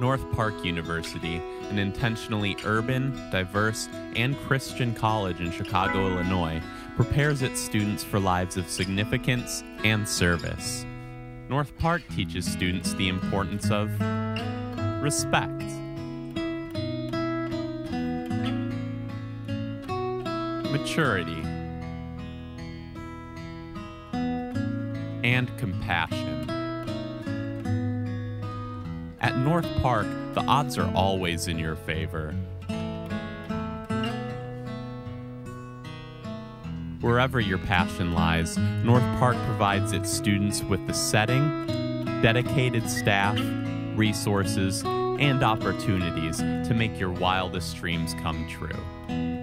North Park University, an intentionally urban, diverse, and Christian college in Chicago, Illinois, prepares its students for lives of significance and service. North Park teaches students the importance of respect, maturity, and compassion. At North Park, the odds are always in your favor. Wherever your passion lies, North Park provides its students with the setting, dedicated staff, resources, and opportunities to make your wildest dreams come true.